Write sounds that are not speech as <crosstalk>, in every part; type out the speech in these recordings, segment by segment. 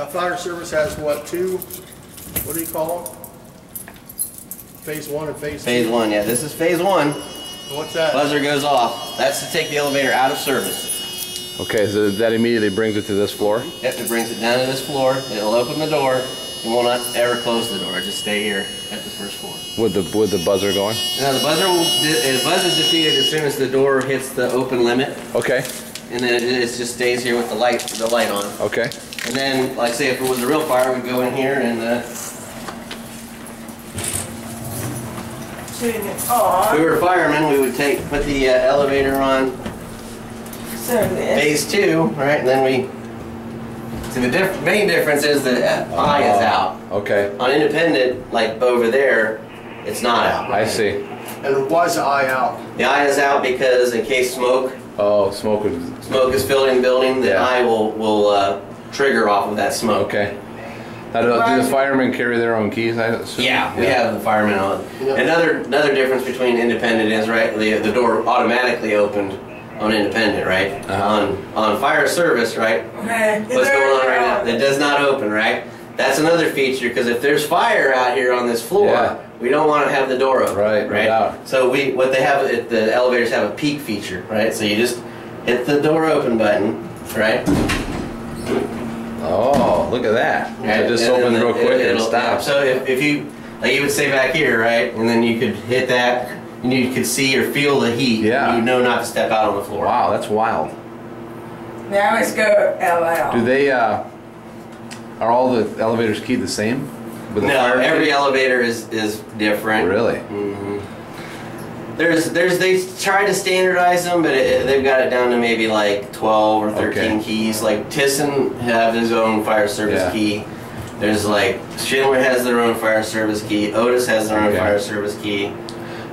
Now, fire service has what, two, what do you call them? Phase one and phase two? Phase one, yeah, this is phase one. What's that? Buzzer goes off. That's to take the elevator out of service. Okay, so that immediately brings it to this floor? Yep, it brings it down to this floor. It'll open the door. It will not ever close the door. Just stay here at the first floor. With the with the buzzer going? Now the buzzer will the buzzer's defeated as soon as the door hits the open limit, Okay, and then it, it just stays here with the light the light on. okay. And then, like say, if it was a real fire, we'd go in here and uh, if we were firemen, we would take put the uh, elevator on Turn this. phase two, right? And then we. See, the diff main difference is the uh, eye is out. Okay, On independent, like over there, it's not out. I see. And why is the eye out? The eye is out because in case smoke Oh, smoke was, smoke is filling the building, the Yeah. eye will will uh, trigger off of that smoke. okay. Now, do, do the firemen carry their own keys, I assume? Yeah, we have the firemen on. Yeah. Another another difference between independent is right the the door automatically opened on independent, right? Uh-huh. On on fire service, right? Okay. What's going on right now? It does not open, right? That's another feature because if there's fire out here on this floor, Yeah. we don't want to have the door open, Right, no right? doubt. So we what they have it- the elevators have a peek feature, right? So you just hit the door open button, right? Oh, look at that. Right, it just and then opens the- real quick it'll- stops. So if, if you, like you would say back here, right, and then you could hit that, and you could see or feel the heat. Yeah. You know not to step out on the floor. Wow, that's wild. Now let's go LL. Do they, uh, are all the elevators keyed the same? With No, every key? elevator is is different. Really? hmm There's there's they try to standardize them, but it, they've got it down to maybe like 12 or 13 Okay. keys. Like Thyssen have his own fire service Yeah. key. There's like Schindler has their own fire service key. Otis has their own Okay. fire service key.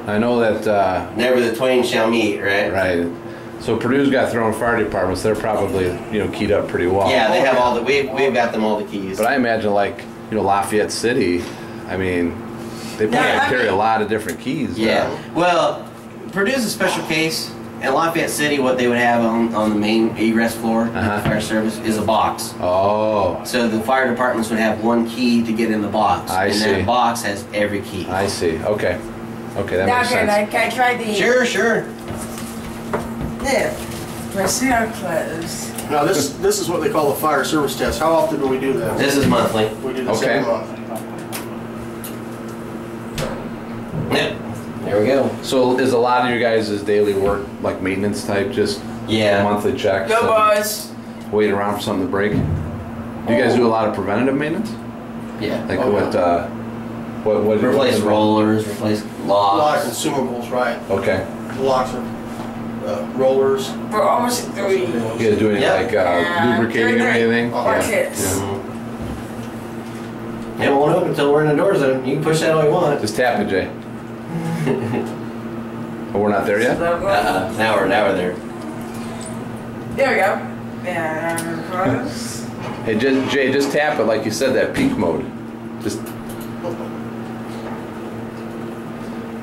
I know that, uh, Never the twain shall meet, right? right. So Purdue's got their own fire departments. They're probably, you know, keyed up pretty well. Yeah, they have all the we've we've got them all the keys. But I imagine like, you know, Lafayette City, I mean, they probably Yeah, I carry a lot of different keys. yeah. Well, Purdue's a special case. In Lafayette City, what they would have on, on the main egress floor, of Uh-huh. the fire service, is a box. Oh, So the fire departments would have one key to get in the box, I and see. that box has every key. I see. Okay. Okay, that Now makes can I, sense. can I try the... Sure, sure. Yeah. My seal closed. Now, this, this is what they call a fire service test. How often do we do that? This is monthly. We do this Okay. every month. Yep. There we go. So is a lot of your guys' daily work like maintenance type, just Yeah. monthly checks? Go and boys. Wait around for something to break? Do you guys do a lot of preventative maintenance? Yeah. Like Oh, what, uh, what, what? Replace rollers, replace A lot locks. of consumables, right? Okay. Locks of, uh, rollers. For almost three. You guys do any Yeah. like uh, Yeah, lubricating or anything? Oh, Or Yeah. kids. It won't open until we're in the door zone. You can push that all you want. Just tap it, Jay. <laughs> oh, we're not there yet? Uh-uh. Now we're now we're there. There we go. And close. Hey, just, Jay, just tap it like you said that peek mode. Just.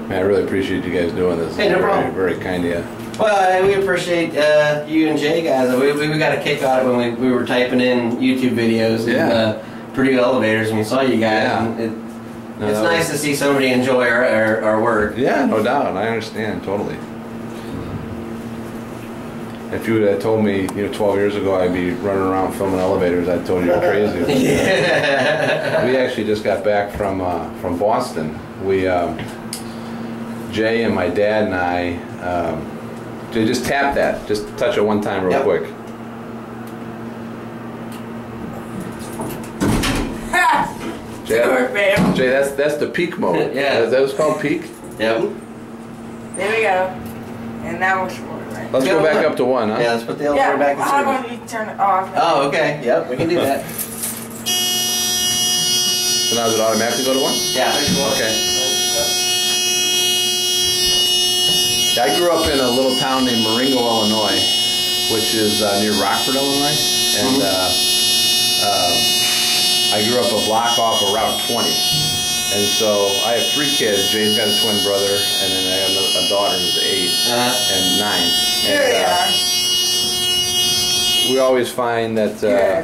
I really appreciate you guys doing this. Hey, no very, problem. Very kind of you. Well, we appreciate uh, you and Jay guys. We, we, we got a kick out of it when we, we were typing in YouTube videos Yeah. and uh, Purdue elevators and we saw you guys. Yeah. And it, No, it's nice to see somebody enjoy our, our, our work. Yeah, no doubt. I understand totally. If you would have told me, you know, 12 years ago I'd be running around filming elevators, I'd told you you're crazy. yeah. <laughs> we actually just got back from uh, from Boston. We um, Jay and my dad and I. Um, Jay, just tap that. Just touch it one time, real Yep. quick. Ha! <laughs> Jay, Good, man. Jay, that's that's the peek mode. <laughs> Yeah. Is that was called peek? Yep. There we go. And now it's more right. Let's go back up to one, huh? Yeah, let's put the elevator Yeah, back in how service. about you turn it off? Oh, okay. Yep, we can do that. So now does it automatically go to one? Yeah. Okay. I grew up in a little town named Marengo, Illinois, which is uh, near Rockford, Illinois, and Mhm. uh, uh, I grew up a block off of Route 20. And so I have three kids. Jay's got a twin brother, and then I have a- daughter who's eight Uh, and nine. Here And, we uh, are. we always find that uh.